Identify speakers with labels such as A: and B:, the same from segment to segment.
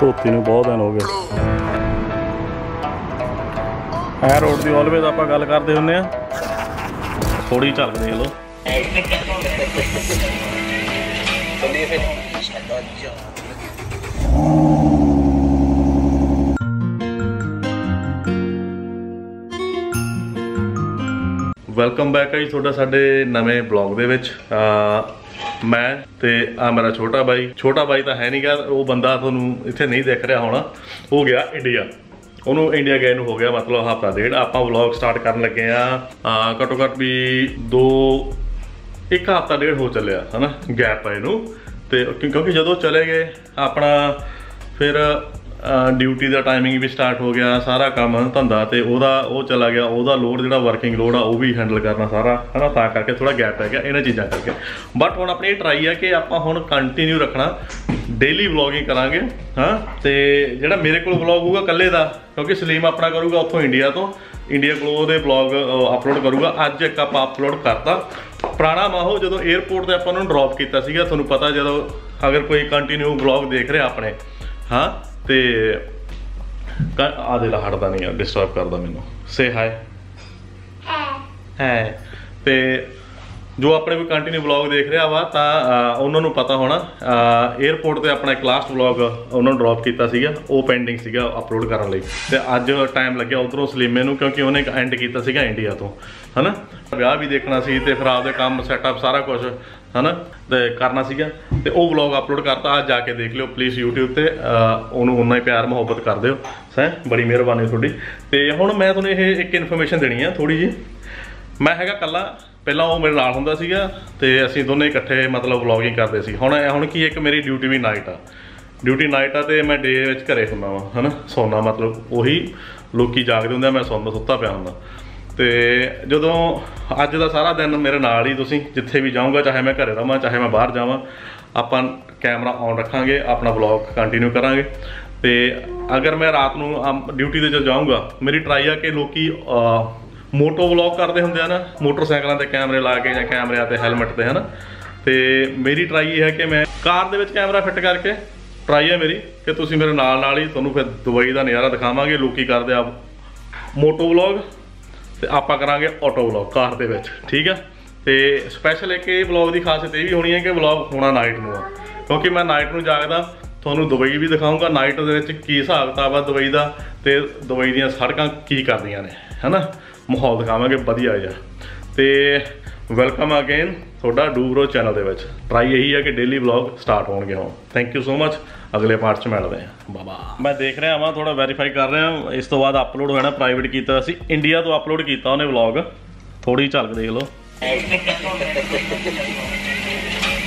A: ਧੋਤੀ ਨੂੰ ਬਹੁਤ ਦਿਨ ਹੋ ਗਏ। ਐ ਰੋਡ ਦੀ ਆਲਵੇਜ਼ ਆਪਾਂ ਗੱਲ ਕਰਦੇ ਹੁੰਨੇ ਆ। ਥੋੜੀ ਝਲਕ ਦੇਖ ਲਓ।
B: ਚੱਲੀਏ ਫਿਰ
A: ਵੈਲਕਮ ਬੈਕ ਹੈ ਜੀ ਤੁਹਾਡਾ ਸਾਡੇ ਨਵੇਂ ਬਲੌਗ ਦੇ ਵਿੱਚ। ਅਹ ਮੈਂ ਤੇ ਆ ਮੇਰਾ ਛੋਟਾ ਬਾਈ। ਛੋਟਾ ਬਾਈ ਤਾਂ ਹੈ ਨਹੀਂਗਾ, ਉਹ ਬੰਦਾ ਤੁਹਾਨੂੰ ਇੱਥੇ ਨਹੀਂ ਦਿਖ ਰਿਹਾ ਹੋਣਾ। ਉਹ ਗਿਆ ਇੰਡੀਆ ਉਹਨੂੰ ਇੰਡੀਆ ਗਏ ਨੂੰ ਹੋ ਗਿਆ ਮਤਲਬ ਹਫਤਾ ਡੇਢ। ਆਪਾਂ ਵਲੌਗ ਸਟਾਰਟ ਕਰਨ ਲੱਗੇ ਆ ਅਹ ਘੱਟੋ ਘੱਟ ਵੀ ਦੋ, ਇੱਕ ਹਫਤਾ ਡੇਢ ਹੋ ਚੱਲਿਆ, ਹਨਾ ਗੈਪ ਪਏ ਨੂੰ ਤੇ ਕਿਉਂਕਿ ਜਦੋਂ ਚਲੇ ਗਏ ਆਪਣਾ, ਫਿਰ ਡਿਊਟੀ ਦਾ ਟਾਈਮਿੰਗ ਵੀ ਸਟਾਰਟ ਹੋ ਗਿਆ, ਸਾਰਾ ਕੰਮ ਧੰਦਾ ਤੇ ਉਹਦਾ, ਉਹ ਚਲਾ ਗਿਆ, ਉਹਦਾ ਲੋਡ ਜਿਹੜਾ ਵਰਕਿੰਗ ਲੋਡ ਆ, ਉਹ ਵੀ ਹੈਂਡਲ ਕਰਨਾ ਸਾਰਾ, ਹਨਾ? ਤਾਂ ਕਰਕੇ ਥੋੜਾ ਗੈਪ ਪੈ ਗਿਆ, ਇਹਨਾਂ ਚੀਜ਼ਾਂ ਕਰਕੇ। ਬਟ ਹੁਣ ਆਪਣੀ ਟਰਾਈ ਆ ਕਿ ਆਪਾਂ ਹੁਣ ਕੰਟੀਨਿਊ ਰੱਖਣਾ ਡੇਲੀ ਵਲੌਗਿੰਗ ਕਰਾਂਗੇ, ਹਾਂ? ਤੇ ਜਿਹੜਾ ਮੇਰੇ ਕੋਲ ਵਲੌਗ ਹੋਊਗਾ ਇਕੱਲੇ ਦਾ, ਕਿਉਂਕਿ ਸਲੀਮ ਆਪਣਾ ਕਰੂਗਾ ਉੱਥੋਂ ਇੰਡੀਆ ਤੋਂ ਇੰਡੀਆ ਕੋਲ ਉਹਦੇ ਵਲੌਗ ਅਪਲੋਡ ਕਰੂਗਾ, ਅੱਜ ਇੱਕ ਆਪਾਂ ਅਪਲੋਡ ਕਰਤਾ। ਪੁਰਾਣਾ ਮਾਹੋ ਜਦੋਂ 에어ਪੋਰਟ ਤੇ ਆਪਾਂ ਉਹਨੂੰ ਡ੍ਰੌਪ ਕੀਤਾ ਸੀਗਾ, ਤੁਹਾਨੂੰ ਪਤਾ ਜਦੋਂ ਅਗਰ ਕੋਈ ਕੰਟੀਨਿਊ ਵਲੌਗ ਦੇਖ ਰਿਹਾ ਆਪਣੇ, ਹਾਂ? ਤੇ ਆ ਦੇ ਲਾ ਹਟਦਾ ਨਹੀਂ ਆ ਡਿਸਟਰਬ ਕਰਦਾ ਮੈਨੂੰ। ਸੇ ਹਾਈ ਹੈ ਤੇ ਜੋ ਆਪਣੇ ਕੋਈ ਕੰਟੀਨਿਊ ਵਲੌਗ ਦੇਖ ਰਿਹਾ ਵਾ, ਤਾਂ ਉਹਨਾਂ ਨੂੰ ਪਤਾ ਹੋਣਾ 에어ਪੋਰਟ ਤੇ ਆਪਣਾ ਇੱਕ ਲਾਸਟ ਵਲੌਗ ਉਹਨਾਂ ਨੂੰ ਡ੍ਰੌਪ ਕੀਤਾ ਸੀਗਾ, ਉਹ ਪੈਂਡਿੰਗ ਸੀਗਾ ਅਪਲੋਡ ਕਰਨ ਲਈ। ਤੇ ਅੱਜ ਟਾਈਮ ਲੱਗਿਆ ਉਧਰੋਂ ਸਲੀਮੇ ਨੂੰ, ਕਿਉਂਕਿ ਉਹਨੇ ਇੱਕ ਐਂਡ ਕੀਤਾ ਸੀਗਾ ਇੰਡੀਆ ਤੋਂ, ਹਨਾ? ਵਿਆਹ ਵੀ ਦੇਖਣਾ ਸੀ ਤੇ ਫਿਰ ਆਪਦੇ ਕੰਮ ਸੈਟਅਪ ਸਾਰਾ ਕੁਝ ਹਨਾ? ਤੇ ਕਰਨਾ ਸੀਗਾ, ਤੇ ਉਹ ਵਲੌਗ ਅਪਲੋਡ ਕਰਤਾ, ਅੱਜ ਜਾ ਕੇ ਦੇਖ ਲਿਓ ਪਲੀਜ਼ YouTube ਤੇ ਉਹਨੂੰ ਉਨਾ ਹੀ ਪਿਆਰ ਮੁਹੱਬਤ ਕਰ ਦਿਓ ਸੈਂ ਬੜੀ ਮਿਹਰਬਾਨੀ ਤੁਹਾਡੀ। ਤੇ ਹੁਣ ਮੈਂ ਤੁਹਾਨੂੰ ਇਹ ਇੱਕ ਇਨਫੋਰਮੇਸ਼ਨ ਦੇਣੀ ਆ ਥੋੜੀ ਜੀ ਮੈਂ ਹੈਗਾ ਕੱਲਾ ਪਹਿਲਾਂ ਉਹ ਮੇਰੇ ਨਾਲ ਹੁੰਦਾ ਸੀਗਾ ਤੇ ਅਸੀਂ ਦੋਨੇ ਇਕੱਠੇ ਮਤਲਬ ਵਲੌਗਿੰਗ ਕਰਦੇ ਸੀ। ਹੁਣ ਹੁਣ ਕੀ ਇੱਕ ਮੇਰੀ ਡਿਊਟੀ ਵੀ ਨਾਈਟ ਆ। ਡਿਊਟੀ ਨਾਈਟ ਆ ਤੇ ਮੈਂ ਡੇ ਵਿੱਚ ਘਰੇ ਹੁੰਦਾ ਵਾਂ, ਹਨਾ? ਸੌਣਾ ਮਤਲਬ ਉਹੀ ਲੋਕੀ ਜਾਗਦੇ ਹੁੰਦੇ ਆ, ਮੈਂ ਸੌਂਦਾ ਸੁੱਤਾ ਪਿਆ ਹੁੰਦਾ। ਤੇ ਜਦੋਂ ਅੱਜ ਦਾ ਸਾਰਾ ਦਿਨ ਮੇਰੇ ਨਾਲ ਹੀ ਤੁਸੀਂ ਜਿੱਥੇ ਵੀ ਜਾਊਂਗਾ ਚਾਹੇ ਮੈਂ ਘਰੇ ਰਵਾਂ, ਚਾਹੇ ਮੈਂ ਬਾਹਰ ਜਾਵਾਂ, ਆਪਾਂ ਕੈਮਰਾ ਔਨ ਰੱਖਾਂਗੇ, ਆਪਣਾ ਵਲੌਗ ਕੰਟੀਨਿਊ ਕਰਾਂਗੇ। ਤੇ ਅਗਰ ਮੈਂ ਰਾਤ ਨੂੰ ਡਿਊਟੀ ਤੇ ਜਦੋਂ ਜਾਊਂਗਾ, ਮੇਰੀ ਟਰਾਈ ਆ ਕਿ ਲੋਕੀ ਮੋਟੋ ਵਲੌਗ ਕਰਦੇ ਹੁੰਦੇ ਆ ਨਾ, ਮੋਟਰਸਾਈਕਲਾਂ ਤੇ ਕੈਮਰੇ ਲਾ ਕੇ ਜਾਂ ਕੈਮਰਿਆਂ ਤੇ ਹੈਲਮਟ ਤੇ, ਹਨਾ? ਤੇ ਮੇਰੀ ਟਰਾਈ ਇਹ ਹੈ ਕਿ ਮੈਂ ਕਾਰ ਦੇ ਵਿੱਚ ਕੈਮਰਾ ਫਿੱਟ ਕਰਕੇ ਟਰਾਈ ਹੈ ਮੇਰੀ, ਕਿ ਤੁਸੀਂ ਮੇਰੇ ਨਾਲ ਨਾਲ ਹੀ ਤੁਹਾਨੂੰ ਫਿਰ ਦੁਬਈ ਦਾ ਨਜ਼ਾਰਾ ਦਿਖਾਵਾਂਗੇ, ਲੋਕੀ ਕਰਦੇ ਆਪ। ਮੋਟੋ ਵਲੌਗ, ਤੇ ਆਪਾਂ ਕਰਾਂਗੇ ਆਟੋ ਵਲੌਗ ਕਾਰ ਦੇ ਵਿੱਚ, ਠੀਕ ਆ? ਤੇ ਸਪੈਸ਼ਲ ਇੱਕ ਇਹ ਵਲੌਗ ਦੀ ਖਾਸੀਅਤ ਇਹ ਵੀ ਹੋਣੀ ਹੈ ਕਿ ਵਲੌਗ ਹੋਣਾ ਨਾਈਟ ਨੂੰ ਆ। ਕਿਉਂਕਿ ਮੈਂ ਨਾਈਟ ਨੂੰ ਜਾਗਦਾ, ਤੁਹਾਨੂੰ ਦੁਬਈ ਵੀ ਦਿਖਾਊਂਗਾ ਨਾਈਟ ਦੇ ਵਿੱਚ ਕੀ ਹਿਸਾਬ ਕਿਤਾਬ ਆ ਦੁਬਈ ਦਾ, ਤੇ ਦੁਬਈ ਦੀਆਂ ਸੜਕਾਂ ਕੀ ਕਰਦੀਆਂ ਨੇ, ਹਨਾ? ਮਾਹੌਲ ਦਿਖਾਵਾਂਗੇ ਵਧੀਆ ਜਿਹਾ ਤੇ ਵੈਲਕਮ ਅਗੇਨ ਤੁਹਾਡਾ ਡੂਬਰੋ ਚੈਨਲ ਦੇ ਵਿੱਚ। ਟਰਾਈ ਇਹੀ ਹੈ ਕਿ ਡੇਲੀ ਵਲੌਗ ਸਟਾਰਟ ਹੋਣਗੇ ਹੁਣ। ਥੈਂਕ ਯੂ ਸੋ ਮਚ ਅਗਲੇ ਪਾਰਟ 'ਚ ਮਿਲਦੇ ਹਾਂ। ਬਾਬਾ ਮੈਂ ਦੇਖ ਰਿਹਾ ਹਾਂ ਥੋੜਾ ਵੈਰੀਫਾਈ ਕਰ ਰਿਹਾ। ਇਸ ਤੋਂ ਬਾਅਦ ਅਪਲੋਡ ਹੋਣਾ ਪ੍ਰਾਈਵੇਟ ਕੀਤਾ ਸੀ। ਇੰਡੀਆ ਤੋਂ ਅਪਲੋਡ ਕੀਤਾ ਉਹਨੇ ਵਲੌਗ ਥੋੜੀ ਝਲਕ ਦੇਖ ਲਓ।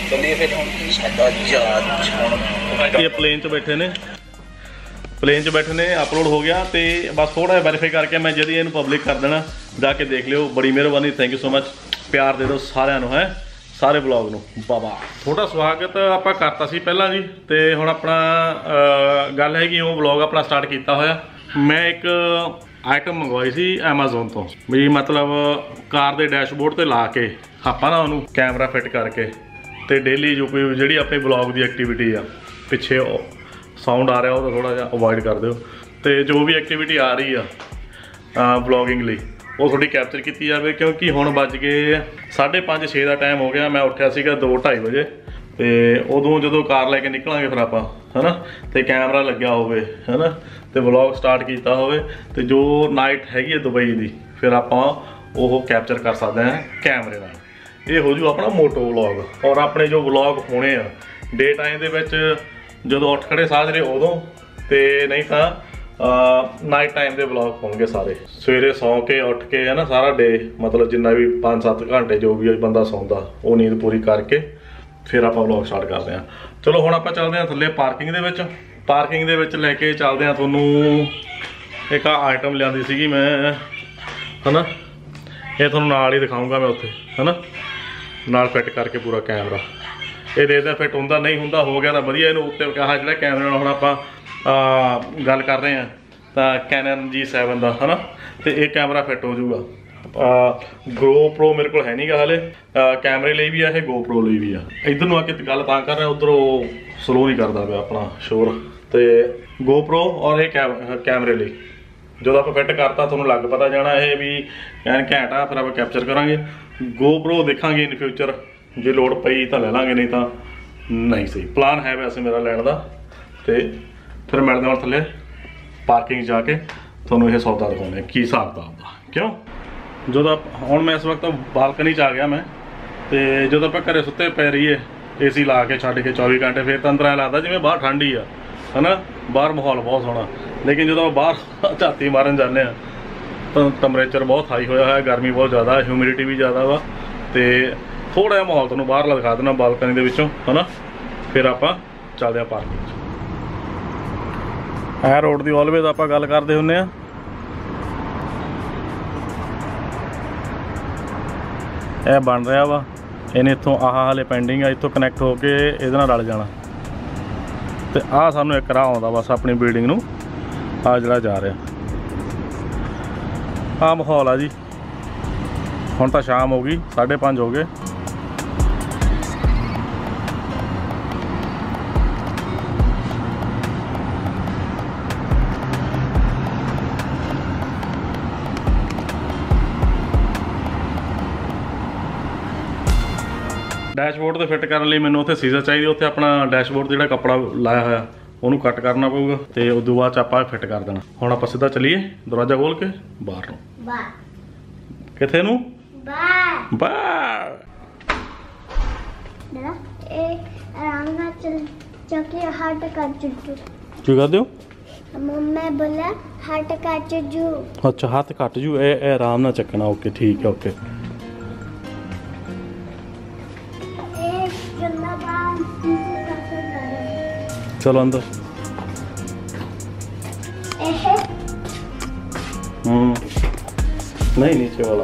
B: ਚੱਲੀਏ ਫਿਰ ਸਾਡਾ ਜਹਾਜ਼ ਹੁਣ।
A: ਇਹ ਪਲੇਨ 'ਚ ਬੈਠੇ ਨੇ। ਪਲੇਨ 'ਚ ਬੈਠੇ ਨੇ ਅਪਲੋਡ ਹੋ ਗਿਆ ਤੇ ਬਸ ਥੋੜਾ ਜਿਹਾ ਵੈਰੀਫਾਈ ਕਰਕੇ ਮੈਂ ਜਦੀ ਇਹਨੂੰ ਪਬਲਿਕ ਕਰ ਦੇਣਾ, ਜਾ ਕੇ ਦੇਖ ਲਿਓ। ਬੜੀ ਮਿਹਰਬਾਨੀ ਥੈਂਕ ਯੂ ਸੋ ਮਚ ਪਿਆਰ ਦੇ ਦਿਓ ਸਾਰਿਆਂ ਨੂੰ, ਹੈ। ਸਾਰੇ ਵਲੌਗ ਨੂੰ। ਬਾਬਾ। ਥੋੜਾ ਸਵਾਗਤ ਆਪਾਂ ਕਰਤਾ ਸੀ ਪਹਿਲਾਂ ਜੀ, ਤੇ ਹੁਣ ਆਪਣਾ ਗੱਲ ਹੈ ਕਿ ਉਹ ਵਲੌਗ ਆਪਣਾ ਸਟਾਰਟ ਕੀਤਾ ਹੋਇਆ। ਮੈਂ ਇੱਕ ਆਈਟਮ ਮੰਗਵਾਈ ਸੀ Amazon ਤੋਂ। ਵੀ ਮਤਲਬ ਕਾਰ ਦੇ ਡੈਸ਼ਬੋਰਡ ਤੇ ਲਾ ਕੇ, ਆਪਾਂ ਨਾ ਉਹਨੂੰ ਕੈਮਰਾ ਫਿੱਟ ਕਰਕੇ, ਤੇ ਡੇਲੀ ਜੋ ਕੋਈ ਜਿਹੜੀ ਆਪਣੇ ਵਲੌਗ ਦੀ ਐਕਟੀਵਿਟੀ ਆ, ਪਿੱਛੇ ਸਾਊਂਡ ਆ ਰਿਹਾ, ਉਹ ਥੋੜਾ ਜਿਹਾ ਅਵੋਇਡ ਕਰ ਦਿਓ। ਤੇ ਜੋ ਵੀ ਐਕਟੀਵਿਟੀ ਆ ਰਹੀ ਆ ਵਲੌਗਿੰਗ ਲਈ, ਉਹ ਥੋੜੀ ਕੈਪਚਰ ਕੀਤੀ ਜਾਵੇ, ਕਿਉਂਕਿ ਹੁਣ ਵੱਜ ਗਏ 5:30 6 ਦਾ ਟਾਈਮ ਹੋ ਗਿਆ, ਮੈਂ ਉੱਠਿਆ ਸੀਗਾ 2:30 ਵਜੇ। ਤੇ ਉਦੋਂ ਜਦੋਂ ਕਾਰ ਲੈ ਕੇ ਨਿਕਲਾਂਗੇ ਫਿਰ ਆਪਾਂ, ਹਨਾ? ਤੇ ਕੈਮਰਾ ਲੱਗਿਆ ਹੋਵੇ, ਹਨਾ? ਤੇ ਵਲੌਗ ਸਟਾਰਟ ਕੀਤਾ ਹੋਵੇ, ਤੇ ਜੋ ਨਾਈਟ ਹੈਗੀ ਹੈ ਦੁਬਈ ਦੀ, ਫਿਰ ਆਪਾਂ ਉਹ ਕੈਪਚਰ ਕਰ ਸਕਦੇ ਹਾਂ ਕੈਮਰੇ ਨਾਲ। ਇਹ ਹੋ ਜੂ ਆਪਣਾ ਮੋਟੋ ਵਲੌਗ ਔਰ ਆਪਣੇ ਜੋ ਵਲੌਗ ਹੋਣੇ ਆ ਡੇ ਟਾਈਮ ਦੇ ਵਿੱਚ ਜਦੋਂ ਉੱਠ ਖੜੇ ਸਾਜਰੇ ਉਦੋਂ, ਤੇ ਨਹੀਂ ਤਾਂ ਨਾਈਟ ਟਾਈਮ ਦੇ ਵਲੌਗ ਹੋਣਗੇ ਸਾਰੇ। ਸਵੇਰੇ ਸੌਂ ਕੇ ਉੱਠ ਕੇ ਹੈ ਨਾ ਸਾਰਾ ਡੇ ਮਤਲਬ ਜਿੰਨਾ ਵੀ 5-7 ਘੰਟੇ ਜੋ ਵੀ ਬੰਦਾ ਸੌਂਦਾ, ਉਹ ਨੀਂਦ ਪੂਰੀ ਕਰਕੇ ਫਿਰ ਆਪਾਂ ਵਲੌਗ ਸਟਾਰਟ ਕਰਦੇ ਹਾਂ। ਚਲੋ, ਹੁਣ ਆਪਾਂ ਚੱਲਦੇ ਹਾਂ ਥੱਲੇ ਪਾਰਕਿੰਗ ਦੇ ਵਿੱਚ। ਪਾਰਕਿੰਗ ਦੇ ਵਿੱਚ ਲੈ ਕੇ ਚੱਲਦੇ ਹਾਂ ਤੁਹਾਨੂੰ। ਇੱਕ ਆਈਟਮ ਲਿਆਂਦੀ ਸੀਗੀ ਮੈਂ, ਹਨਾ? ਇਹ ਤੁਹਾਨੂੰ ਨਾਲ ਹੀ ਦਿਖਾਉਂਗਾ ਮੈਂ ਉੱਥੇ, ਹਨਾ? ਨਾਲ ਫਿੱਟ ਕਰਕੇ ਪੂਰਾ ਕੈਮਰਾ ਇਹ ਦੇਖਦਾ ਫਿੱਟ ਹੁੰਦਾ, ਨਹੀਂ ਹੁੰਦਾ, ਹੋ ਗਿਆ ਤਾਂ ਵਧੀਆ ਇਹਨੂੰ ਉੱਤੇ ਕਹਾ ਜਿਹੜਾ ਕੈਮਰੇ ਨਾਲ ਹੁਣ ਆਪਾਂ ਗੱਲ ਕਰ ਰਹੇ ਹਾਂ, ਤਾਂ Canon G7 ਦਾ, ਹਨਾ? ਤੇ ਇਹ ਕੈਮਰਾ ਫਿੱਟ ਹੋ ਜਾਊਗਾ। GoPro ਮੇਰੇ ਕੋਲ ਹੈ ਨਹੀਂਗਾ ਹਲੇ। ਅਹ ਕੈਮਰੇ ਲਈ ਵੀ ਆ, ਇਹ GoPro ਲਈ ਵੀ ਆ। ਇਧਰ ਨੂੰ ਆ ਕੇ ਗੱਲ ਤਾਂ ਕਰ ਰਿਹਾ, ਉਧਰ ਉਹ ਸਲੋ ਨਹੀਂ ਕਰਦਾ ਪਿਆ ਆਪਣਾ ਸ਼ੋਰ ਤੇ GoPro ਔਰ ਇਹ ਕੈਮ- ਕੈਮਰੇ ਲਈ। ਜਦੋਂ ਆਪਾਂ ਫਿੱਟ ਕਰਤਾ, ਤੁਹਾਨੂੰ ਲੱਗ ਪਤਾ ਜਾਣਾ ਇਹ ਵੀ ਐਨ ਘੈਂਟ ਆ, ਫਿਰ ਆਪਾਂ ਕੈਪਚਰ ਕਰਾਂਗੇ। GoPro ਦੇਖਾਂਗੇ ਇਨ ਫਿਊਚਰ ਜੇ ਲੋੜ ਪਈ ਤਾਂ ਲੈ ਲਾਂਗੇ, ਨਹੀਂ ਤਾਂ ਨਹੀਂ ਸਹੀ। ਪਲਾਨ ਹੈ ਵੈਸੇ ਮੇਰਾ ਲੈਣ ਦਾ। ਤੇ ਫਿਰ ਮਿਲਦੇ ਹਾਂ ਥੱਲੇ ਪਾਰਕਿੰਗ ਜਾ ਕੇ ਤੁਹਾਨੂੰ ਇਹ ਸੌਦਾ ਦਿਖਾਉਂਦੇ ਹਾਂ, ਕੀ ਹਿਸਾਬ ਕਿਤਾਬ ਦਾ। ਕਿਉਂ? ਜਦੋਂ ਆਪ- ਹੁਣ ਮੈਂ ਇਸ ਵਕਤ ਬਾਲਕਨੀ 'ਚ ਆ ਗਿਆ ਮੈਂ, ਤੇ ਜਦੋਂ ਆਪਾਂ ਘਰੇ ਸੁੱਤੇ ਪੈ ਰਹੀਏ ਏਸੀ ਲਾ ਕੇ ਛੱਡ ਕੇ 24 ਘੰਟੇ, ਫਿਰ ਤਾਂ ਅੰਦਰਾਂ ਲੱਗਦਾ ਜਿਵੇਂ ਬਾਹਰ ਠੰਡ ਹੀ ਆ, ਹਨਾ? ਬਾਹਰ ਮਾਹੌਲ ਬਹੁਤ ਸੋਹਣਾ। ਲੇਕਿਨ ਜਦੋਂ ਬਾਹਰ ਝਾਤੀ ਮਾਰਨ ਜਾਂਦੇ ਆ ਤਾਂ ਟੈਂਪਰੇਚਰ ਬਹੁਤ ਹਾਈ ਹੋਇਆ ਹੋਇਆ, ਗਰਮੀ ਬਹੁਤ ਜ਼ਿਆਦਾ ਹੈ ਹਿਊਮਿਡਿਟੀ ਵੀ ਜ਼ਿਆਦਾ ਵਾ, ਤੇ ਥੋੜਾ ਜਿਹਾ ਮਾਹੌਲ ਤੁਹਾਨੂੰ ਬਾਹਰਲਾ ਦਿਖਾ ਦਿੰਦਾ ਬਾਲਕਨੀ ਦੇ ਵਿੱਚੋਂ, ਹਨਾ? ਫਿਰ ਆਪਾਂ ਚੱਲਦੇ ਆ ਪਾਰਕਿੰਗ 'ਚ। ਇਹ ਰੋਡ ਦੀ ਆਲਵੇਜ਼ ਆਪਾਂ ਗੱਲ ਕਰਦੇ ਹੁੰਨੇ ਆ ਇਹ ਬਣ ਰਿਹਾ ਵਾ। ਇਹਨੇ ਇੱਥੋਂ ਆਹ ਹਾਲੇ ਪੈਂਡਿੰਗ ਆ, ਇੱਥੋਂ ਕਨੈਕਟ ਹੋ ਕੇ ਇਹਦੇ ਨਾਲ ਰਲ ਜਾਣਾ। ਤੇ ਆਹ ਸਾਨੂੰ ਇੱਕ ਰਾਹ ਆਉਂਦਾ ਬਸ ਆਪਣੀ ਬਿਲਡਿੰਗ ਨੂੰ। ਆ ਜਿਹੜਾ ਜਾ ਰਿਹਾ। ਆ ਮਾਹੌਲ ਆ ਜੀ। ਹੁਣ ਤਾਂ ਸ਼ਾਮ ਹੋ ਗਈ 5:30 ਹੋ ਗਏ। ਡੈਸ਼ਬੋਰਡ ਤੇ ਫਿੱਟ ਕਰਨ ਲਈ ਮੈਨੂੰ ਉੱਥੇ ਸੀਜ਼ਰ ਚਾਹੀਦੀ ਉੱਥੇ ਆਪਣਾ ਡੈਸ਼ਬੋਰਡ ਜਿਹੜਾ ਕੱਪੜਾ ਲਾਇਆ ਹੋਇਆ ਉਹਨੂੰ ਕੱਟ ਕਰਨਾ ਪਊਗਾ ਤੇ ਉਸ ਤੋਂ ਬਾਅਦ ਆਪਾਂ ਫਿੱਟ ਕਰ ਦੇਣਾ। ਹੁਣ ਆਪਾਂ ਸਿੱਧਾ ਚੱਲੀਏ ਦਰਵਾਜ਼ਾ ਖੋਲ ਕੇ ਬਾਹਰ ਨੂੰ।
C: ਬਾਹਰ।
A: ਕਿੱਥੇ ਨੂੰ? ਬਾਹਰ।
C: ਬਾਹਰ।
A: ਮੇਰਾ ਇਹ ਆਰਾਮ
C: ਨਾਲ ਚੱਲ ਹੱਟ ਕੱਟ ਜੂ
A: ਅੱਛਾ ਹੱਥ ਕੱਟ ਜੂ ਇਹ ਆਰਾਮ ਨਾਲ ਚੱਕਣਾ ਓਕੇ ਠੀਕ ਹੈ ਓਕੇ। ਚਲ ਅੰਦਰ।
C: एह
A: ਹੂੰ। ਨਹੀਂ, ਨੀਚੇ ਵਾਲਾ।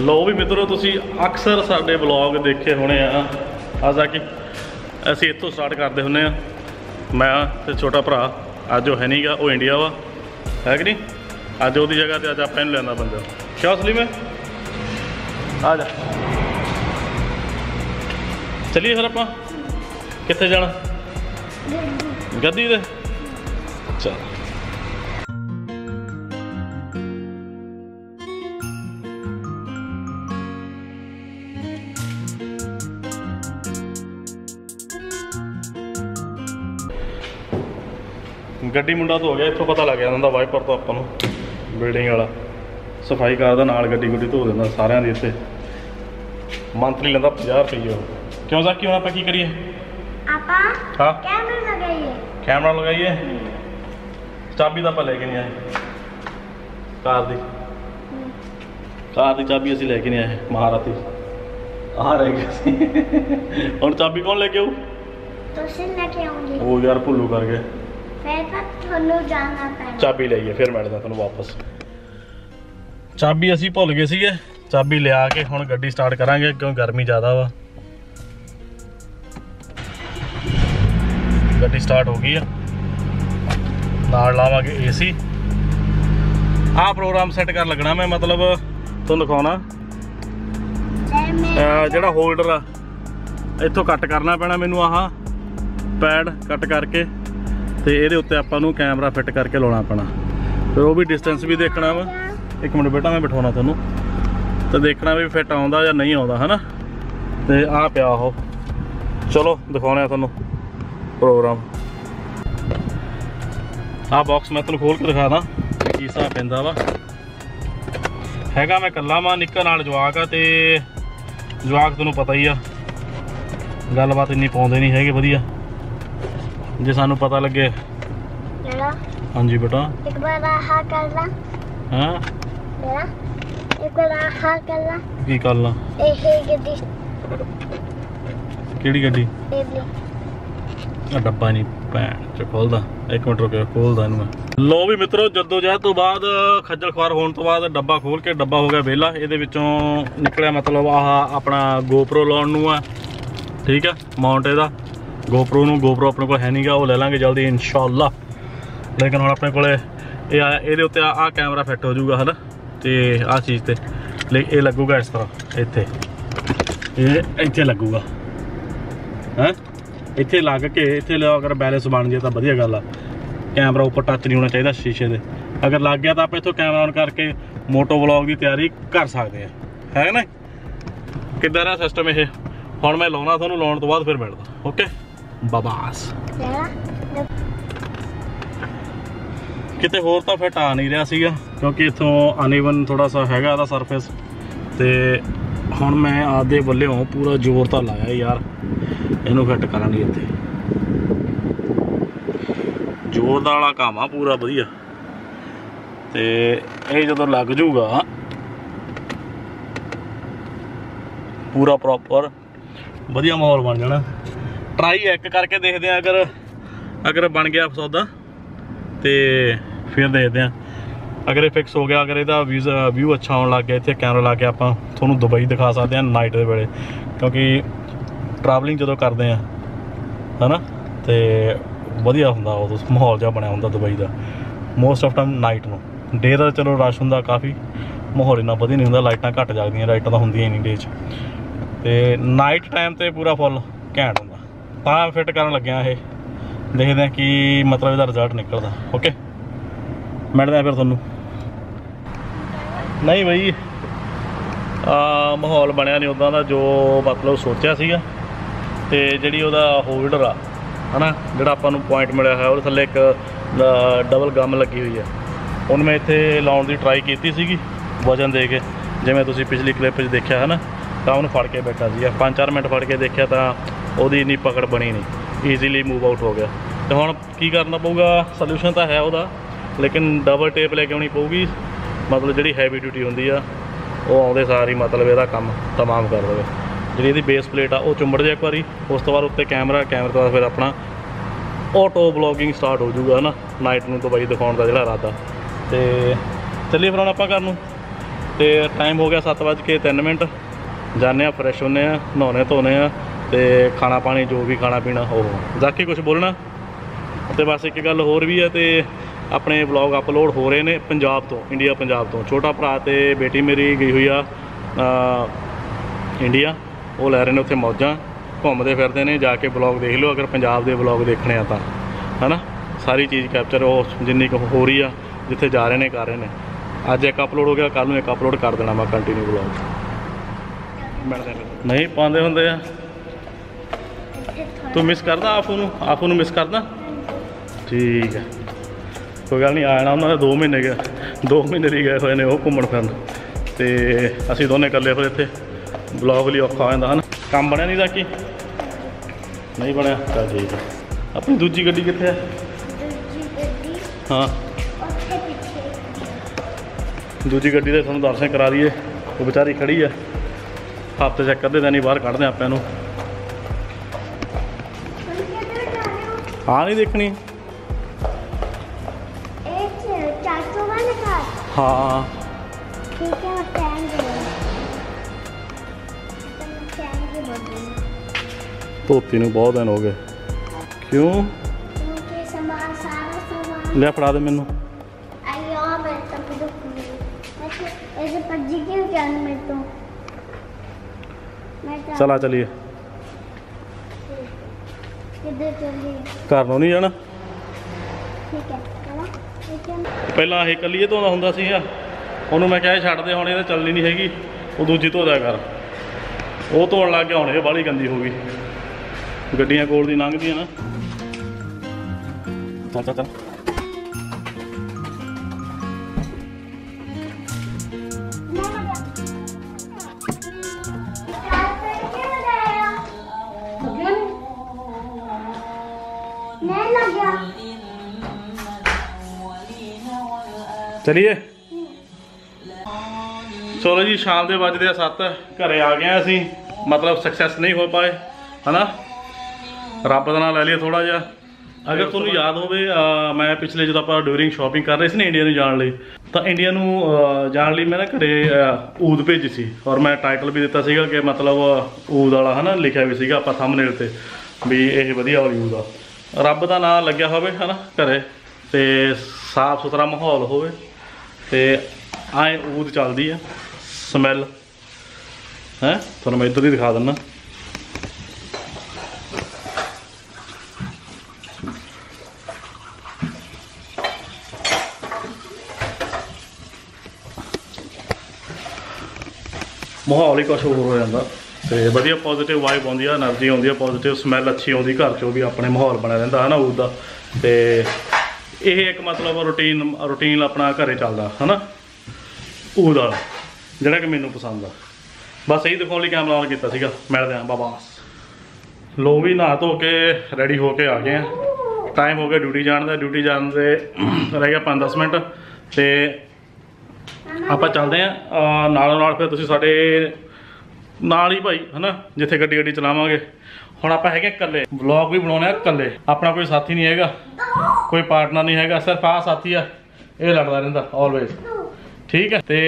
A: ਲੋ ਵੀ ਮਿੱਤਰੋ, ਤੁਸੀਂ ਅਕਸਰ ਸਾਡੇ ਵਲੌਗ ਦੇਖੇ ਹੋਣੇ ਆ। ਆਜ਼ਾ ਕਿ ਅਸੀਂ ਇੱਥੋਂ ਸਟਾਰਟ ਕਰਦੇ ਹੁੰਨੇ ਆ। ਮੈਂ ਤੇ ਛੋਟਾ ਭਰਾ, ਅੱਜ ਉਹ ਹੈ ਨਹੀਂਗਾ ਉਹ ਇੰਡੀਆ ਵਾ। ਹੈ ਕਿ ਨਹੀਂ ਅੱਜ ਉਹਦੀ ਜਗ੍ਹਾ ਤੇ ਅੱਜ ਆਪਾਂ ਇਹਨੂੰ ਲੈਣਾ ਬੰਦਾ। ਕਿਉਂ ਅਸਲੀ ਮੈਂ? ਆ ਜਾ। ਚਲਿਏ ਫਿਰ ਆਪਾਂ। ਕਿੱਥੇ ਜਾਣਾ? ਗੱਦੀ 'ਤੇ? ਚਲ। ਗੱਡੀ ਮੁੰਡਾ ਤੋਂ ਹੋ ਗਿਆ ਇੱਥੋਂ ਪਤਾ ਲੱਗ ਜਾਂਦਾ ਹੁੰਦਾ ਵਾਈਪਰ ਤੋਂ ਆਪਾਂ ਨੂੰ। ਬਿਲਡਿੰਗ ਵਾਲਾ। ਸਫ਼ਾਈ ਕਰਦਾ ਨਾਲ ਗੱਡੀ ਗੁੱਡੀ ਧੋ ਦਿੰਦਾ ਸਾਰਿਆਂ ਦੀ ਇੱਥੇ। ਮੰਥਲੀ ਲੈਂਦਾ 50 ਰੁਪਏ ਉਹ। ਕਿਉਂ ਜ਼ਾਕੀ ਹੁਣ ਆਪਾਂ ਕੀ ਕਰੀਏ?
C: ਆਪਾਂ
A: ਕੈਮਰਾ ਲਗਾਈਏ। ਚਾਬੀ ਤਾਂ ਆਪਾਂ ਲੈ ਕੇ ਨਹੀਂ ਆਏ। ਕਾਰ ਦੀ। ਕਾਰ ਦੀ ਚਾਬੀ ਅਸੀਂ ਲੈ ਕੇ ਨਹੀਂ ਆਏ ਮਹਾਰਾਤੀ। ਆ ਰਹਿ ਗਈ ਹੁਣ ਚਾਬੀ ਕੌਣ ਲੈ ਕੇ ਆਊ?
C: ਤੁਸੀਂ ਲੈ ਕੇ ਆਉਂਗੇ
A: ਉਹ ਯਾਰ ਭੁੱਲੂ ਕਰ ਗਏ। ਚਾਬੀ ਲਈਏ ਫਿਰ ਮੈਂ ਤੁਹਾਨੂੰ ਵਾਪਸ। ਚਾਬੀ ਅਸੀਂ ਭੁੱਲ ਗਏ ਸੀਗੇ। ਚਾਬੀ ਲਿਆ ਕੇ ਹੁਣ ਗੱਡੀ ਸਟਾਰਟ ਕਰਾਂਗੇ ਕਿਉਂ ਗਰਮੀ ਜ਼ਿਆਦਾ ਵਾ। ਗੱਡੀ ਸਟਾਰਟ ਹੋ ਗਈ ਆ। ਨਾਲ ਲਾਵਾਂਗੇ ਏਸੀ ਆ ਪ੍ਰੋਗਰਾਮ ਸੈੱਟ ਕਰ ਲੱਗਣਾ ਮੈਂ ਮਤਲਬ ਤੁਹਾਨੂੰ ਦਿਖਾਉਣਾ। ਜਿਹੜਾ ਹੋਲਡਰ ਆ ਇੱਥੋਂ ਕੱਟ ਕਰਨਾ ਪੈਣਾ ਮੈਨੂੰ ਆਹ ਪੈਡ ਕੱਟ ਕਰਕੇ। ਤੇ ਇਹਦੇ ਉੱਤੇ ਆਪਾਂ ਨੂੰ ਕੈਮਰਾ ਫਿੱਟ ਕਰਕੇ ਲਾਉਣਾ ਪੈਣਾ। ਫਿਰ ਉਹ ਵੀ ਡਿਸਟੈਂਸ ਵੀ ਦੇਖਣਾ ਵਾ। ਇੱਕ ਮਿੰਟ ਬੇਟਾ, ਮੈਂ ਬਿਠਾਉਣਾ ਤੁਹਾਨੂੰ। ਤੇ ਦੇਖਣਾ ਵੀ ਫਿੱਟ ਆਉਂਦਾ ਜਾਂ ਨਹੀਂ ਆਉਂਦਾ, ਹਨਾ? ਤੇ ਆਹ ਪਿਆ ਉਹ। ਚਲੋ ਦਿਖਾਉਣਾ ਆ ਤੁਹਾਨੂੰ ਪ੍ਰੋਗਰਾਮ। ਆਹ ਬਾਕਸ ਮੈਂ ਤੁਹਾਨੂੰ ਖੋਲ ਕੇ ਦਿਖਾਦਾ ਕੀ ਹਿਸਾਬ ਪੈਂਦਾ ਵਾ। ਹੈਗਾ ਮੈਂ ਕੱਲਾ ਮਾ ਨਿੱਕਾ ਨਾਲ ਜਵਾਕ ਆ ਤੇ ਜਵਾਕ ਤੁਹਾਨੂੰ ਪਤਾ ਹੀ ਆ। ਗੱਲਬਾਤ ਇੰਨੀ ਪਾਉਂਦੇ ਨਹੀਂ ਹੈਗੇ, ਵਧੀਆ। ਜੇ ਸਾਨੂੰ ਪਤਾ ਲੱਗੇ।
C: ਜਿਹੜਾ
A: ਹਾਂਜੀ ਬੇਟਾ।
C: ਇੱਕ ਵਾਰ ਆਹ ਕਰ ਲਾ।
A: ਹਾਂ?
C: ਇੱਕ ਵਾਰ ਆਹ ਕਰ ਲਾ।
A: ਕੀ ਕਰ ਲਾ?
C: ਇਹ ਗੱਡੀ।
A: ਕਿਹੜੀ ਗੱਡੀ?
C: ਇਹ
A: ਆ ਡੱਬਾ ਨਹੀਂ ਭੈਣ ਚ ਖੋਲਦਾ। ਇੱਕ ਮਿੰਟ ਰੁਕਿਓ ਖੋਲਦਾ ਇਹਨੂੰ ਲੋ ਵੀ ਮਿੱਤਰੋ ਜਦੋਂ ਜਹਿ ਤੋਂ ਬਾਅਦ ਖੱਜਲ ਖਵਾਰ ਹੋਣ ਤੋਂ ਬਾਅਦ ਡੱਬਾ ਖੋਲ ਕੇ ਡੱਬਾ ਹੋ ਗਿਆ ਵਿਹਲਾ। ਇਹਦੇ ਵਿੱਚੋਂ ਨਿਕਲਿਆ ਮਤਲਬ ਆਹ ਆਪਣਾ ਗੋਪਰੋ ਲਾਉਣ ਨੂੰ ਆ। ਠੀਕ ਆ? ਮਾਉਂਟ ਇਹਦਾ। GoPro ਨੂੰ GoPro ਆਪਣੇ ਕੋਲ ਹੈ ਨਹੀਂਗਾ ਉਹ ਲੈ ਲਾਂਗੇ ਜਲਦੀ, ਇਨਸ਼ਾਅੱਲਾ। ਲੇਕਿਨ ਹੁਣ ਆਪਣੇ ਕੋਲੇ ਇਹ ਆ, ਇਹਦੇ ਉੱਤੇ ਆ ਆਹ ਕੈਮਰਾ ਫਿੱਟ ਹੋ ਜਾਊਗਾ, ਹਨਾ? ਤੇ ਆਹ ਚੀਜ਼ ਤੇ। ਲੇ, ਇਹ ਲੱਗੂਗਾ ਇਸ ਤਰ੍ਹਾਂ, ਇੱਥੇ। ਇਹ ਇੱਥੇ ਲੱਗੂਗਾ। ਹੈ? ਇੱਥੇ ਲੱਗ ਕੇ, ਇੱਥੇ ਲਓ ਅਗਰ ਬੈਲੈਂਸ ਬਣ ਜੇ ਤਾਂ ਵਧੀਆ ਗੱਲ ਆ। ਕੈਮਰਾ ਉੱਪਰ ਟੱਚ ਨਹੀਂ ਹੋਣਾ ਚਾਹੀਦਾ ਸ਼ੀਸ਼ੇ ਦੇ। ਅਗਰ ਲੱਗ ਗਿਆ ਤਾਂ ਆਪਾਂ ਇੱਥੋਂ ਕੈਮਰਾ ਔਨ ਕਰਕੇ ਮੋਟੋ ਵਲੌਗ ਦੀ ਤਿਆਰੀ ਕਰ ਸਕਦੇ ਆ। ਹੈ ਨਾ ਕਿੱਦਾਂ ਦਾ ਸਿਸਟਮ ਇਹ? ਹੁਣ ਮੈਂ ਲਾਉਣਾ, ਤੁਹਾਨੂੰ ਲਾਉਣ ਤੋਂ ਬਾਅਦ ਫਿਰ ਮਿਲਦਾ। ਓਕੇ ਬਾਬਾਸ। ਕਿਤੇ ਹੋਰ ਤਾਂ ਫਿੱਟ ਆ ਨਹੀਂ ਰਿਹਾ ਸੀਗਾ, ਕਿਉਂਕਿ ਇਥੋਂ ਅਨਈਵਨ ਥੋੜਾ ਸਾ ਹੈਗਾ ਇਹਦਾ ਸਰਫੇਸ ਤੇ ਹੁਣ ਮੈਂ ਆਪਦੇ ਵੱਲੋਂ ਪੂਰਾ ਜ਼ੋਰ ਤਾਂ ਲਾਇਆ ਯਾਰ, ਇਹਨੂੰ ਫਿੱਟ ਕਰਨ ਇੱਥੇ। ਜ਼ੋਰ ਦਾ ਵਾਲਾ ਕੰਮ ਆ ਪੂਰਾ ਵਧੀਆ। ਤੇ ਇਹ ਜਦੋਂ ਲੱਗ ਜੂਗਾ, ਪੂਰਾ ਪ੍ਰੋਪਰ ਵਧੀਆ ਮਾਹੌਲ ਬਣ ਜਾਣਾ। ਟਰਾਈ ਇੱਕ ਕਰਕੇ ਦੇਖਦੇ ਆ ਅਗਰ ਅਗਰ ਬਣ ਗਿਆ ਸੌਦਾ। ਤੇ ਫਿਰ ਦੇਖਦੇ ਆ ਅਗਰ ਇਹ ਫਿਕਸ ਹੋ ਗਿਆ, ਅਗਰ ਇਹਦਾ ਵਿਊ ਅੱਛਾ ਆਉਣ ਲੱਗ ਗਿਆ, ਇੱਥੇ ਕੈਮਰਾ ਲਾ ਕੇ ਆਪਾਂ ਤੁਹਾਨੂੰ ਦੁਬਈ ਦਿਖਾ ਸਕਦੇ ਆ ਨਾਈਟ ਦੇ ਵੇਲੇ। ਕਿਉਂਕਿ ਟਰੈਵਲਿੰਗ ਜਦੋਂ ਕਰਦੇ ਆ ਹਨਾ? ਤੇ ਵਧੀਆ ਹੁੰਦਾ ਉਦੋਂ ਮਾਹੌਲ ਜਿਹਾ ਬਣਿਆ ਹੁੰਦਾ ਦੁਬਈ ਦਾ। ਮੋਸਟ ਆਫ ਟਾਈਮ ਨਾਈਟ ਨੂੰ। ਡੇ ਦਾ ਚਲੋ ਰਸ਼ ਹੁੰਦਾ ਕਾਫੀ। ਮਾਹੌਲ ਇੰਨਾ ਵਧੀਆ ਨਹੀਂ ਹੁੰਦਾ, ਲਾਈਟਾਂ ਘੱਟ ਜਗਦੀਆਂ, ਲਾਈਟਾਂ ਤਾਂ ਹੁੰਦੀਆਂ ਹੀ ਨਹੀਂ ਡੇ 'ਚ। ਤੇ ਨਾਈਟ ਟਾਈਮ ਤੇ ਪੂਰਾ ਫੁੱਲ ਘੈਂਟ ਹੁੰਦਾ। ਤਾਂ ਫਿੱਟ ਕਰਨ ਲੱਗਿਆ ਇਹ। ਦੇਖਦੇ ਆ ਕੀ ਮਤਲਬ ਇਹਦਾ ਰਿਜ਼ਲਟ ਨਿਕਲਦਾ। ਓਕੇ ਮਿਲਦੇ ਆ ਫਿਰ ਤੁਹਾਨੂੰ। ਨਹੀਂ ਬਈ, ਆ ਮਾਹੌਲ ਬਣਿਆ ਨਹੀਂ ਉਦਾਂ ਦਾ ਜੋ ਮਤਲਬ ਸੋਚਿਆ ਸੀਗਾ। ਤੇ ਜਿਹੜੀ ਉਹਦਾ ਹੋਲਡਰ ਆ, ਹਨਾ, ਜਿਹੜਾ ਆਪਾਂ ਨੂੰ ਪੁਆਇੰਟ ਮਿਲਿਆ ਹੋਇਆ, ਉਹਦੇ ਥੱਲੇ ਇੱਕ ਡਬਲ ਗਮ ਲੱਗੀ ਹੋਈ ਆ। ਹੁਣ ਮੈਂ ਇੱਥੇ ਲਾਉਣ ਦੀ ਟਰਾਈ ਕੀਤੀ ਸੀਗੀ, ਵਜਨ ਦੇ ਕੇ। ਜਿਵੇਂ ਤੁਸੀਂ ਪਿਛਲੀ ਕਲਿੱਪ 'ਚ ਦੇਖਿਆ ਹੈ ਨਾ ਤਾਂ ਉਹਨੂੰ ਫੜ ਕੇ ਬੈਠਾ ਸੀਗਾ। 5-4 ਮਿੰਟ ਫੜ ਕੇ ਦੇਖਿਆ ਤਾਂ ਉਹਦੀ ਇੰਨੀ ਪਕੜ ਬਣੀ ਨਹੀਂ ਈਜ਼ੀਲੀ ਮੂਵ ਆਊਟ ਹੋ ਗਿਆ। ਤੇ ਹੁਣ ਕੀ ਕਰਨਾ ਪਊਗਾ? ਸੋਲੂਸ਼ਨ ਤਾਂ ਹੈ ਉਹਦਾ, ਲੇਕਿਨ ਡਬਲ ਟੇਪ ਲੈ ਕੇ ਆਉਣੀ ਪਊਗੀ। ਮਤਲਬ ਜਿਹੜੀ ਹੈਵੀ ਡਿਊਟੀ ਹੁੰਦੀ ਆ, ਉਹ ਆਉਂਦੇ ਸਾਰ ਹੀ ਮਤਲਬ ਇਹਦਾ ਕੰਮ ਤਮਾਮ ਕਰ ਦੇਵੇ। ਜਿਹੜੀ ਇਹਦੀ ਬੇਸ ਪਲੇਟ ਆ, ਉਹ ਚੁੰਬੜ ਜਾ ਇੱਕ ਵਾਰੀ, ਉਸ ਤੋਂ ਬਾਅਦ ਉੱਤੇ ਕੈਮਰਾ ਕੈਮਰੇ ਤੋਂ ਬਾਅਦ ਫਿਰ ਆਪਣਾ ਆਟੋ ਬਲੌਗਿੰਗ ਸਟਾਰਟ ਹੋ ਜਾਊਗਾ ਨਾ ਨਾਈਟ ਨੂੰ ਦੁਬਈ ਦਿਖਾਉਣ ਦਾ ਜਿਹੜਾ ਇਰਾਦਾ। ਤੇ ਚੱਲੀਏ ਫਿਰ ਹੁਣ ਆਪਾਂ ਘਰ ਨੂੰ। ਤੇ ਟਾਈਮ ਹੋ ਗਿਆ 7:03 ਮਿੰਟ। ਜਾਂਦੇ ਆ ਫਰੈਸ਼ ਹੁੰਨੇ ਆ ਨਹਾਉਣੇ ਧੋਨੇ ਆ ਤੇ ਖਾਣਾ ਪਾਣੀ ਜੋ ਵੀ ਖਾਣਾ ਪੀਣਾ ਉਹ ਜਾਕੇ ਕੁਝ ਬੋਲਣਾ? ਤੇ ਬਸ ਇੱਕ ਗੱਲ ਹੋਰ ਵੀ ਹੈ ਤੇ ਆਪਣੇ ਵਲੌਗ ਅਪਲੋਡ ਹੋ ਰਹੇ ਨੇ ਪੰਜਾਬ ਤੋਂ, ਇੰਡੀਆ, ਪੰਜਾਬ ਤੋਂ। ਛੋਟਾ ਭਰਾ ਤੇ ਬੇਟੀ ਮੇਰੀ ਗਈ ਹੋਈ ਆ ਇੰਡੀਆ। ਉਹ ਲੈ ਰਹੇ ਨੇ ਉੱਥੇ ਮੌਜਾਂ, ਘੁੰਮਦੇ ਫਿਰਦੇ ਨੇ, ਜਾ ਕੇ ਵਲੌਗ ਦੇਖ ਲਿਓ, ਅਗਰ ਪੰਜਾਬ ਦੇ ਵਲੌਗ ਦੇਖਣੇ ਆ ਤਾਂ। ਹਨਾ? ਸਾਰੀ ਚੀਜ਼ ਕੈਪਚਰ ਉਹ ਜਿੰਨੀ ਕੁ ਹੋ ਰਹੀ ਆ, ਜਿੱਥੇ ਜਾ ਰਹੇ ਨੇ, ਕਰ ਰਹੇ ਨੇ। ਅੱਜ ਇੱਕ ਅਪਲੋਡ ਹੋ ਗਿਆ ਕੱਲ ਨੂੰ ਇੱਕ ਅਪਲੋਡ ਕਰ ਦੇਣਾ ਮੈਂ ਕੰਟੀਨਿਊ ਵਲੌਗ। ਮਿਲਦੇ ਨਹੀਂ, ਪਾਉਂਦੇ ਹੁੰਦੇ ਆ। ਤੂੰ ਮਿਸ ਕਰਦਾ ਆਫੂ ਨੂੰ? ਆਫੂ ਨੂੰ ਮਿਸ ਕਰਦਾ? ਠੀਕ ਹੈ। ਕੋਈ ਗੱਲ ਨਹੀਂ ਆ ਜਾਣਾ ਉਹਨਾਂ ਦੇ 2 ਮਹੀਨੇ ਗਏ 2 ਮਹੀਨੇ ਲਈ ਗਏ ਹੋਏ ਨੇ ਉਹ ਘੁੰਮਣ ਫਿਰਨ। ਤੇ ਅਸੀਂ ਦੋਨੇ ਇਕੱਲੇ ਫਿਰ ਇੱਥੇ। ਬਲੌਗ ਲਈ ਔਖਾ ਹੋ ਜਾਂਦਾ ਹਨ? ਕੰਮ ਬਣਿਆ ਨਹੀਂ ਦਾ ਕੀ ਨਹੀਂ ਬਣਿਆ? ਤਾਂ ਠੀਕ ਹੈ। ਆਪਣੀ ਦੂਜੀ ਗੱਡੀ ਕਿੱਥੇ ਹੈ?
C: ਦੂਜੀ ਗੱਡੀ
A: ਹਾਂ।
C: ਉੱਥੇ ਪਿੱਛੇ।
A: ਦੂਜੀ ਗੱਡੀ ਦੇ ਤੁਹਾਨੂੰ ਦਰਸ਼ਨ ਕਰਾ ਦਈਏ। ਉਹ ਵਿਚਾਰੀ ਖੜੀ ਆ ਹਫ਼ਤੇ ਚ ਇੱਕ ਅੱਧੇ ਦਿਨ ਹੀ ਬਾਹਰ ਕੱਢਦੇ ਆਪਾਂ ਇਹਨੂੰ।
C: ਹਾਂ
A: ਨਹੀਂ ਦੇਖਣੀ।
C: ਇਹ ਵਾਲੇ
A: ਹਾਂ।
C: ਠੀਕ ਹੈ ਮੈਂ ਸਟੈਂਡ ਦੇ ਮੈਂ
A: ਧੋਤੀ ਨੂੰ ਬਹੁਤ ਦਿਨ ਹੋ ਗਏ। ਕਿਉਂ?
C: ਕਿਉਂਕਿ ਸਮਾਨ ਸਾਰਾ ਸਮਾਨ।
A: ਲੈ ਫੜਾ ਦੇ ਮੈਨੂੰ।
C: ਆਇਓ ਮੈਂ ਤਾਂ ਦੁੱਖੀ ਅੱਛਾ ਇਹ ਪੱਜੀ ਕਿਉਂ ਮੈਂ ਤੋਂ? ਮੈਂ ਤਾਂ
A: ਚਲਾ ਚਲੀਏ।
C: ਕਿੱਧਰ ਚੱਲੀ
A: ਘਰ ਨੂੰ ਨਹੀਂ ਜਾਣਾ?
C: ਠੀਕ ਹੈ ਚਲੋ ਠੀਕ ਹੈ।
A: ਪਹਿਲਾਂ ਇਹ ਕੱਲੀਏ ਧੋਦਾ ਹੁੰਦਾ ਸੀ ਆ ਉਹਨੂੰ ਮੈਂ ਕਿਹਾ ਇਹ ਛੱਡ ਦੇ ਹੁਣ ਇਹ ਤਾਂ ਚੱਲਣੀ ਨਹੀਂ ਹੈਗੀ। ਉਹ ਦੂਜੀ ਧੋ ਦਿਆ ਕਰ। ਉਹ ਧੋਣ ਲੱਗ ਗਿਆ ਹੁਣ ਇਹ ਬਾਹਲੀ ਗੰਦੀ ਹੋ ਗਈ। ਗੱਡੀਆਂ ਕੋਲ ਦੀ ਲੰਘਦੀਆਂ ਨਾ। ਚੱਲ ਚੱਲ। ਚਲਿਏ। ਚਲੋ ਜੀ ਸ਼ਾਮ ਦੇ ਵੱਜਦੇ ਆ 7 ਘਰੇ ਆ ਗਏ ਅਸੀਂ। ਮਤਲਬ ਸਕਸੈਸ ਨਹੀਂ ਹੋ ਪਾਏ ਹਨਾ? ਰੱਬ ਦਾ ਨਾਮ ਲੈ ਲਈਏ ਥੋੜਾ ਜਿਹਾ। ਅਗਰ ਤੁਹਾਨੂੰ ਯਾਦ ਹੋਵੇ ਮੈਂ ਪਿਛਲੇ ਜਦੋਂ ਆਪਾਂ ਡਿਊਰਿੰਗ ਸ਼ਾਪਿੰਗ ਕਰ ਰਹੇ ਸੀ ਨਾ ਇੰਡੀਆ ਨੂੰ ਜਾਣ ਲਈ ਤਾਂ ਇੰਡੀਆ ਨੂੰ ਜਾਣ ਲਈ ਮੈਂ ਨਾ ਘਰੇ ਊਦ ਭੇਜੀ ਸੀ। ਔਰ ਮੈਂ ਟਾਈਟਲ ਵੀ ਦਿੱਤਾ ਸੀਗਾ ਕਿ ਮਤਲਬ ਊਦ ਵਾਲਾ ਹਨਾ ਲਿਖਿਆ ਵੀ ਸੀਗਾ ਆਪਾਂ ਥੰਬਨੇਲ ਤੇ ਵੀ ਇਹ ਵਧੀਆ ਵਾਲੀ ਊਦ ਆ। ਰੱਬ ਦਾ ਨਾਮ ਲੱਗਿਆ ਹੋਵੇ ਹਨਾ ਘਰੇ ਤੇ ਸਾਫ਼ ਸੁਥਰਾ ਮਾਹੌਲ ਹੋਵੇ। ਤੇ ਆਏ ਊਦ ਚੱਲਦੀ ਆ। ਸਮੈਲ। ਹੈ? ਤੁਹਾਨੂੰ ਮੈਂ ਇੱਧਰ ਦੀ ਦਿਖਾ ਦਿੰਨਾ। ਮਾਹੌਲ ਹੀ ਕੁਝ ਹੋਰ ਹੋ ਜਾਂਦਾ। ਤੇ ਵਧੀਆ ਪੋਜ਼ਿਟਿਵ ਵਾਈਬ ਆਉਂਦੀ ਆ એનર્ਜੀ ਆਉਂਦੀ ਆ ਪੋਜ਼ਿਟਿਵ ਸਮੈਲ ਅੱਛੀ ਆਉਂਦੀ, ਘਰ ਚੋਂ ਵੀ ਆਪਣੇ ਮਾਹੌਲ ਬਣਿਆ ਰਹਿੰਦਾ ਹੈ ਨਾ ਉਹਦਾ ਤੇ ਇਹ ਇੱਕ ਮਤਲਬ ਰੂਟੀਨ ਰੂਟੀਨ ਆਪਣਾ ਘਰੇ ਚੱਲਦਾ ਹਨਾ? ਉਹਦਾ ਵਾਲਾ, ਜਿਹੜਾ ਕਿ ਮੈਨੂੰ ਪਸੰਦ ਆ। ਬਸ ਇਹੀ ਦਿਖਾਉਣ ਲਈ ਕੈਮਰਾ ਆਨ ਕੀਤਾ ਸੀਗਾ। ਮਿਲਦੇ ਆਂ ਬਾਬਾਸ ਲੋ ਵੀ ਨਹਾ ਧੋ ਕੇ ਰੈਡੀ ਹੋ ਕੇ ਆ ਗਏ ਆ। ਟਾਈਮ ਹੋ ਗਿਆ ਡਿਊਟੀ ਜਾਣ ਦਾ। ਡਿਊਟੀ ਜਾਣ ਦੇ ਰਹਿ ਗਿਆ 5-10 ਮਿੰਟ। ਤੇ ਆਪਾਂ ਚੱਲਦੇ ਆ ਨਾਲੋਂ ਨਾਲ ਫਿਰ ਤੁਸੀਂ ਸਾਡੇ ਨਾਲ ਹੀ ਭਾਈ ਹਨਾ? ਜਿੱਥੇ ਗੱਡੀ ਗੱਡੀ ਚਲਾਵਾਂਗੇ। ਹੁਣ ਆਪਾਂ ਹੈਗੇ ਇਕੱਲੇ। ਵਲੌਗ ਵੀ ਬਣਾਉਣਾ ਇਕੱਲੇ। ਆਪਣਾ ਕੋਈ ਸਾਥੀ ਨਹੀਂ ਹੈਗਾ। ਕੋਈ ਪਾਰਟਨਰ ਨਹੀਂ ਹੈਗਾ। ਸਿਰਫ ਆਹ ਸਾਥੀ ਆ। ਇਹ ਲੜਦਾ ਰਹਿੰਦਾ ਆਲਵੇਜ਼ ਠੀਕ ਹੈ? ਤੇ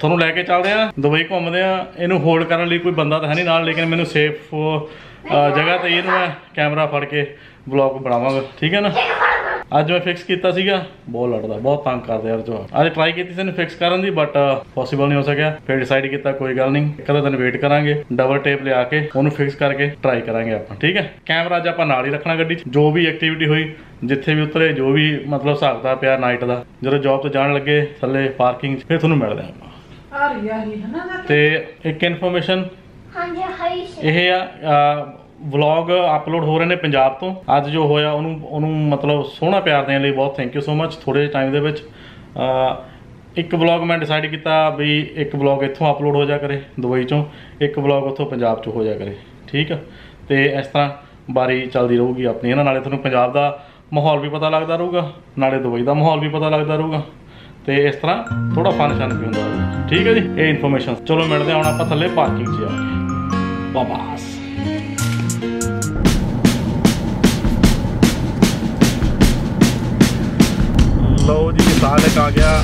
A: ਤੁਹਾਨੂੰ ਲੈ ਕੇ ਚੱਲਦੇ ਆ ਦੁਬਈ ਘੁੰਮਦੇ ਆ ਇਹਨੂੰ ਹੋਲਡ ਕਰਨ ਲਈ ਕੋਈ ਬੰਦਾ ਤਾਂ ਹੈ ਨਹੀਂ ਨਾਲ, ਲੇਕਿਨ ਮੈਨੂੰ ਸੇਫ ਜਗ੍ਹਾ ਤੇ ਇਹਨੂੰ ਮੈਂ ਕੈਮਰਾ ਫੜ ਕੇ ਵਲੌਗ ਬਣਾਵਾਂਗਾ। ਠੀਕ ਹੈ ਨਾ? ਅੱਜ ਮੈਂ ਫਿਕਸ ਕੀਤਾ ਸੀਗਾ। ਬਹੁਤ ਲੜਦਾ ਬਹੁਤ ਤੰਗ ਕਰਦਾ ਯਾਰ ਜੋ ਅੱਜ ਟਰਾਈ ਕੀਤੀ ਸੀ ਇਹਨੂੰ ਫਿਕਸ ਕਰਨ ਦੀ ਬਟ ਪੋਸੀਬਲ ਨਹੀਂ ਹੋ ਸਕਿਆ। ਫਿਰ ਡਿਸਾਈਡ ਕੀਤਾ ਕੋਈ ਗੱਲ ਨਹੀਂ ਇੱਕ ਅੱਧਾ ਦਿਨ ਵੇਟ ਕਰਾਂਗੇ। ਡਬਲ ਟੇਪ ਲਿਆ ਕੇ ਉਹਨੂੰ ਫਿਕਸ ਕਰਕੇ ਟਰਾਈ ਕਰਾਂਗੇ ਆਪਾਂ ਠੀਕ ਹੈ? ਕੈਮਰਾ ਅੱਜ ਆਪਾਂ ਨਾਲ ਹੀ ਰੱਖਣਾ ਗੱਡੀ 'ਚ। ਜੋ ਵੀ ਐਕਟੀਵਿਟੀ ਹੋਈ ਜਿੱਥੇ ਵੀ ਉਤਰੇ ਜੋ ਵੀ ਮਤਲਬ ਹਿਸਾਬ ਦਾ ਪਿਆ ਨਾਈਟ ਦਾ ਜਦੋਂ ਜੌਬ ਤੋਂ ਜਾਣ ਲੱਗੇ ਥੱਲੇ ਪਾਰਕਿੰਗ 'ਚ ਫਿਰ ਤੁਹਾਨੂੰ ਮਿਲਦੇ ਆਪਾਂ।
D: ਆ ਰਹੀ ਆ ਰਹੀ ਹੈ
A: ਤੇ ਇੱਕ ਇਨਫੋਰਮੇਸ਼ਨ
C: ਹਾਂਜੀ ਸੇ।
A: ਇਹ ਆ ਵਲੌਗ ਅਪਲੋਡ ਹੋ ਰਹੇ ਨੇ ਪੰਜਾਬ ਤੋਂ। ਅੱਜ ਜੋ ਹੋਇਆ, ਉਹਨੂੰ ਉਹਨੂੰ ਮਤਲਬ ਸੋਹਣਾ ਪਿਆਰ ਦੇਣ ਲਈ ਬਹੁਤ ਥੈਂਕ ਯੂ ਸੋ ਮੱਚ ਥੋੜੇ ਟਾਈਮ ਦੇ ਵਿੱਚ। ਇੱਕ ਵਲੌਗ ਮੈਂ ਡਿਸਾਈਡ ਕੀਤਾ ਵੀ ਇੱਕ ਵਲੌਗ ਇੱਥੋਂ ਅਪਲੋਡ ਹੋ ਜਾ ਕਰੇ, ਦੁਬਈ ਚੋਂ। ਇੱਕ ਵਲੌਗ ਉੱਥੋਂ ਪੰਜਾਬ ਚੋਂ ਹੋ ਜਾ ਕਰੇ, ਠੀਕ ਆ? ਤੇ ਇਸ ਤਰ੍ਹਾਂ ਬਾਰੀ ਚੱਲਦੀ ਰਹੂਗੀ ਆਪਣੀ। ਇਹਨਾਂ ਨਾਲੇ ਤੁਹਾਨੂੰ ਪੰਜਾਬ ਦਾ ਮਾਹੌਲ ਵੀ ਪਤਾ ਲੱਗਦਾ ਰਹੂਗਾ, ਨਾਲੇ ਦੁਬਈ ਦਾ ਮਾਹੌਲ ਵੀ ਪਤਾ ਲੱਗਦਾ ਰਹੂਗਾ। ਤੇ ਇਸ ਤਰ੍ਹਾਂ ਥੋੜਾ ਫਨ ਸ਼ਨ ਵੀ ਹੁੰਦਾ ਰਹੂਗਾ। ਠੀਕ ਹੈ ਜੀ? ਇਹ ਇਨਫੋਰਮੇਸ਼ਨ ਚਲੋ ਮਿਲਦੇ ਹਾਂ ਹੁਣ ਆਪਾਂ ਥੱਲੇ ਪਾਰਕਿੰਗ 'ਚ ਆ ਕੇ। ਬਾਬਾਸ। ਲਓ ਜੀ ਸਾਲਕ ਆ ਗਿਆ।